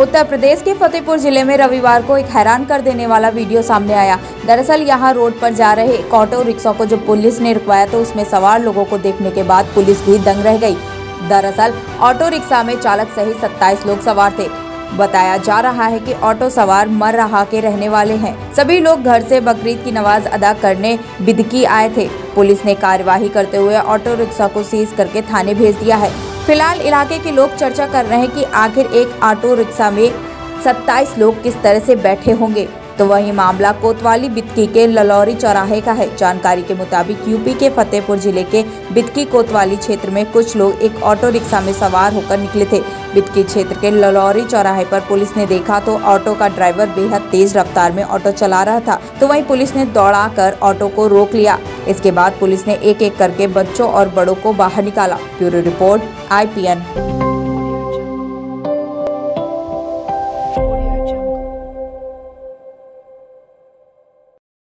उत्तर प्रदेश के फतेहपुर ज़िले में रविवार को एक हैरान कर देने वाला वीडियो सामने आया। दरअसल, यहाँ रोड पर जा रहे एक ऑटो रिक्शा को जब पुलिस ने रुकवाया तो उसमें सवार लोगों को देखने के बाद पुलिस भी दंग रह गई। दरअसल, ऑटो रिक्शा में चालक सहित 27 लोग सवार थे। बताया जा रहा है कि ऑटो सवार मर रहा के रहने वाले हैं। सभी लोग घर से बकरीद की नमाज़ अदा करने बिदकी आए थे। पुलिस ने कार्यवाही करते हुए ऑटो रिक्शा को सीज करके थाने भेज दिया है। फ़िलहाल इलाके के लोग चर्चा कर रहे हैं कि आखिर एक ऑटो रिक्शा में 27 लोग किस तरह से बैठे होंगे। तो वही मामला कोतवाली बितकी के ललौरी चौराहे का है। जानकारी के मुताबिक यूपी के फतेहपुर ज़िले के बितकी कोतवाली क्षेत्र में कुछ लोग एक ऑटो रिक्शा में सवार होकर निकले थे। बितकी क्षेत्र के ललौरी चौराहे पर पुलिस ने देखा तो ऑटो का ड्राइवर बेहद तेज रफ्तार में ऑटो चला रहा था। तो वहीं पुलिस ने दौड़ा ऑटो को रोक लिया। इसके बाद पुलिस ने एक एक करके बच्चों और बड़ों को बाहर निकाला। ब्यूरो रिपोर्ट आई